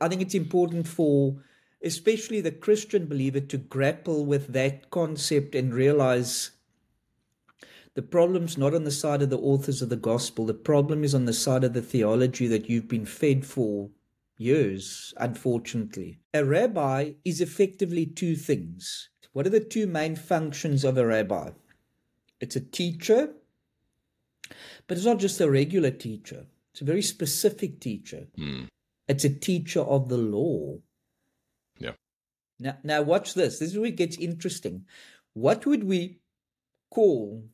I think it's important for especially the Christian believer to grapple with that concept and realize the problem's not on the side of the authors of the gospel. The problem is on the side of the theology that you've been fed for years, unfortunately. A rabbi is effectively two things. What are the two main functions of a rabbi? It's a teacher, but it's not just a regular teacher, it's a very specific teacher. Mm. It's a teacher of the law. Yeah. Now, now watch this. This is where it gets interesting. What would we call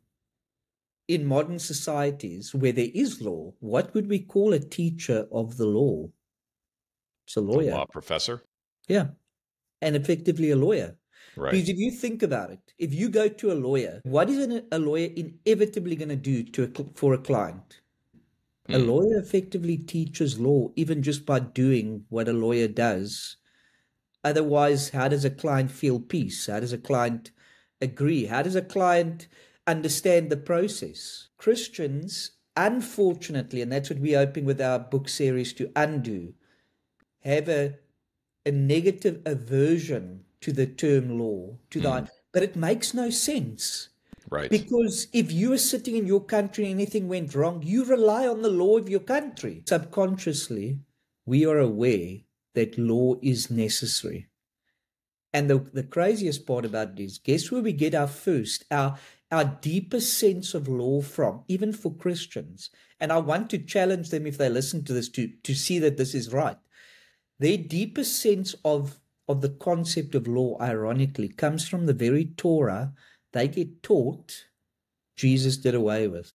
in modern societies where there is law? What would we call a teacher of the law? It's a lawyer. A law professor. Yeah. And effectively a lawyer. Right. Because if you think about it, if you go to a lawyer, what is a lawyer inevitably going to do to a, for a client? A Hmm. lawyer effectively teaches law even just by doing what a lawyer does. Otherwise, how does a client feel peace? How does a client agree? How does a client understand the process? Christians, unfortunately, and that's what we're hoping with our book series to undo, have a, a negative aversion to the term law, to the, but it makes no sense. Right. Because if you are sitting in your country and anything went wrong, you rely on the law of your country. Subconsciously, we are aware that law is necessary. And the, the craziest part about it is guess where we get our first, our our deepest sense of law from, even for Christians. And I want to challenge them if they listen to this to, to see that this is right. Their deepest sense of, of the concept of law, ironically, comes from the very Torah they get taught Jesus did away with.